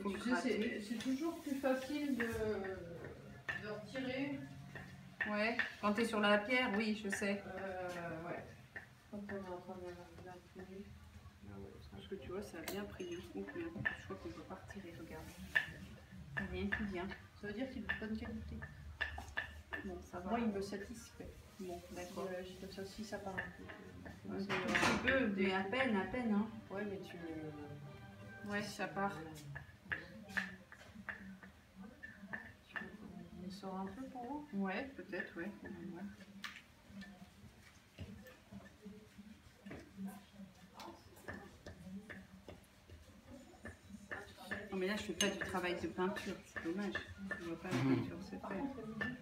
Tu sais, c'est toujours plus facile de, de retirer. Ouais, quand t'es sur la pierre, oui, je sais. Euh, ouais. Quand on est en train de d'imprimer. Parce que tu vois, ça a bien pris. Ouh, mais je crois qu'on peut pas retirer, regarde. Rien qui vient. Ça veut dire qu'il est de bonne qualité. Bon, ça va. Moi, il me satisfait. Bon, d'accord. Euh, j'ai comme ça, si ça part un peu. Un petit peu, mais à peine, à peine, hein. Ouais, mais tu. Ouais, ça part. Un peu pour moi. Ouais, peut-être, ouais. voir. Non mais là je fais pas du travail de peinture, c'est dommage. Je vois pas la peinture se faire.